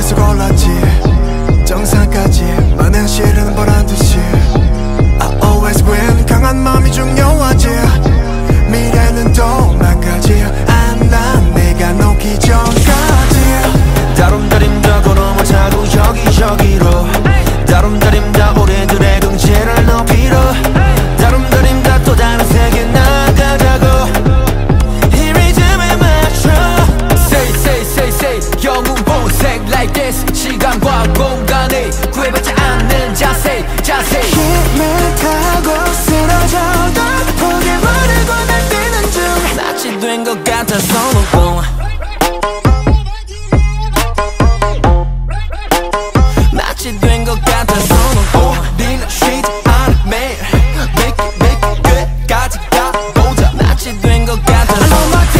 계속 올랐지. place 시간과 공간을 구애받지 않는 자세 자세. 힘을 타고 쓰러져도 포기 모르고 날뛰는 중. 낯이 된 것 같아서 무거워 낯이 된 것 같아서 무거워 는 쉬지 않은 매일 Make it make it 끝까지 가보자. 낯이 된 것 같아서